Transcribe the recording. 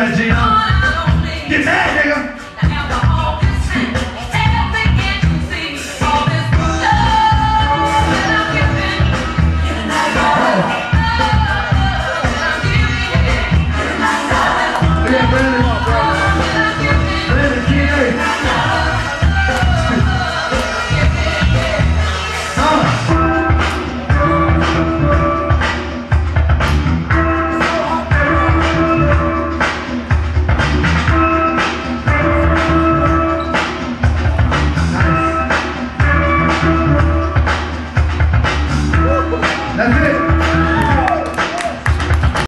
ass down. Get mad, nigga. Yeah, brother. That's it.